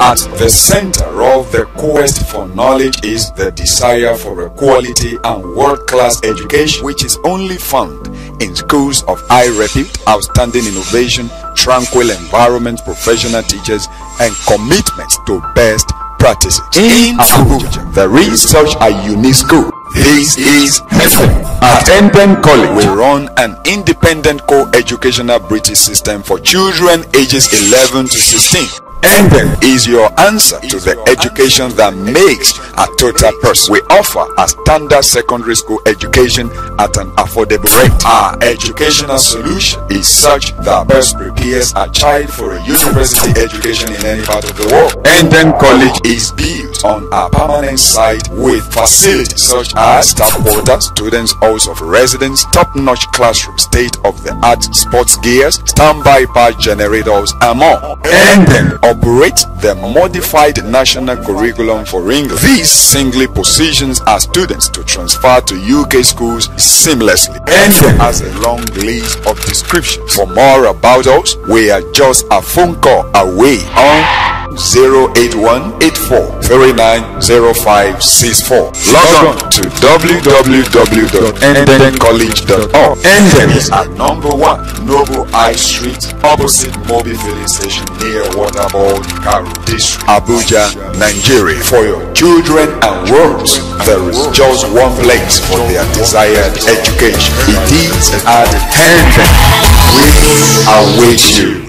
At the center of the quest for knowledge is the desire for a quality and world-class education which is only found in schools of high repute, outstanding innovation, tranquil environment, professional teachers, and commitment to best practices. Eh, in Abuja, there is such a unique school. This is Hendon. At Hendon College, we run an independent co-educational British system for children ages 11 to 16. Hendon is your answer to the education that makes a total person. We offer a standard secondary school education at an affordable rate. Our educational solution is such that best prepares a child for a university education in any part of the world. Hendon College is built on a permanent site with facilities such as staff quarters, students' halls of residence, top-notch classroom, state-of-the-art sports gears, standby power generators, and more. Hendon operates the modified national curriculum for English. This singly positions our students to transfer to UK schools seamlessly. Hendon has a long list of descriptions. For more about us, we are just a phone call away on 08184390564. Log on to www.hendoncollege.org. Hendon is at number one Noble High Street, opposite Mobi Filling Station near Waterboard, Karu District, Abuja, Nigeria. For your children and works, there is just one place for their desired education. It is at Hendon. We await you.